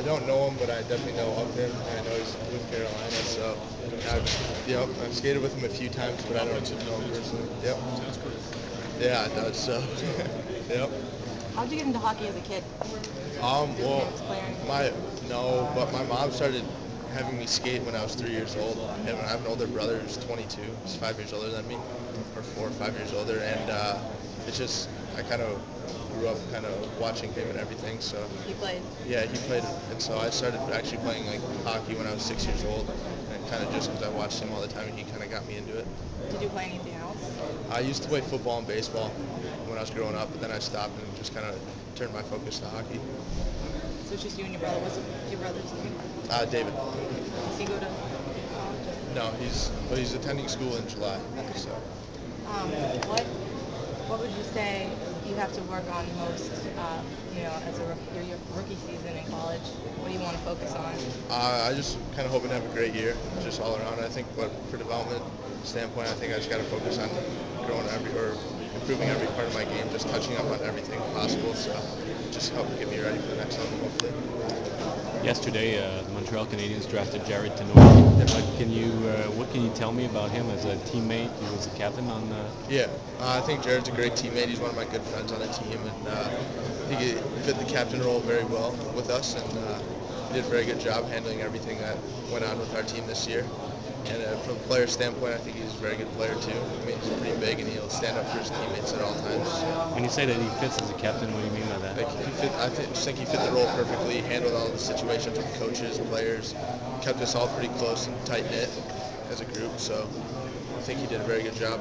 I don't know him, but I definitely know of him. I know he's with Carolina, so I've, yep, I've skated with him a few times, but I don't know him personally. Yep. Yeah, it does. So, yep. How did you get into hockey as a kid? Um, well, parents playing? my no, but my mom started having me skate when I was three years old. And I have an older brother who's 22. He's five years older than me, or four or five years older. And uh, it's just I kind of grew up kind of watching him and everything. So he played. yeah, he played, and so I started actually playing like hockey when I was six years old, and kind of just because I watched him all the time, and he kind of got me into it. Did you play anything else? I used to play football and baseball when I was growing up, but then I stopped and just kind of turned my focus to hockey. So it's just you and your brother. What's your brother's name? Uh, David. Does he go to college? No, he's well, he's attending school in July. So Um, what What would you say you have to work on most? Uh, you know, as a your rookie season in college. Focus on? uh, I just kind of hoping to have a great year, just all around. I think, but for development standpoint, I think I just got to focus on growing every or improving every part of my game, just touching up on everything possible. So just help get me ready for the next level, hopefully. Yesterday, uh, the Montreal Canadiens drafted Jarred Tinordi. What can you uh, What can you tell me about him as a teammate? He was a captain on. Uh, Yeah, uh, I think Jarred's a great teammate. He's one of my good friends on the team, and uh, he fit the captain role very well with us, and uh, he did a very good job handling everything that went on with our team this year. And uh, from a player standpoint, I think he's a very good player too. I mean, he's pretty big, and he'll stand up for his teammates at all times. when you say that he fits as a captain, what do you mean by that? Like fit, I th- just think he fit the role perfectly. He handled all the situations with coaches, and players, kept us all pretty close and tight knit as a group. So I think he did a very good job.